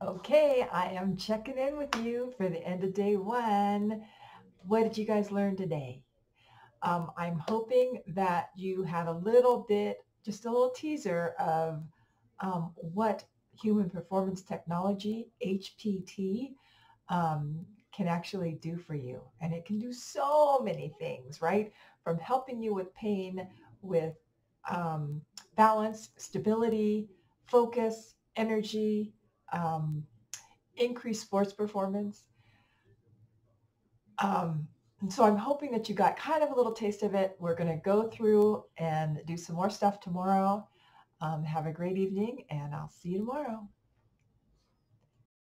Okay, I am checking in with you for the end of day one. What did you guys learn today? Um, I'm hoping that you had a little bit, just a little teaser of um, what human performance technology, HPT, um, can actually do for you. And it can do so many things, right? From helping you with pain, with um, balance, stability, focus, energy, um, increase sports performance. Um, and so I'm hoping that you got kind of a little taste of it. We're going to go through and do some more stuff tomorrow. Um, have a great evening and I'll see you tomorrow.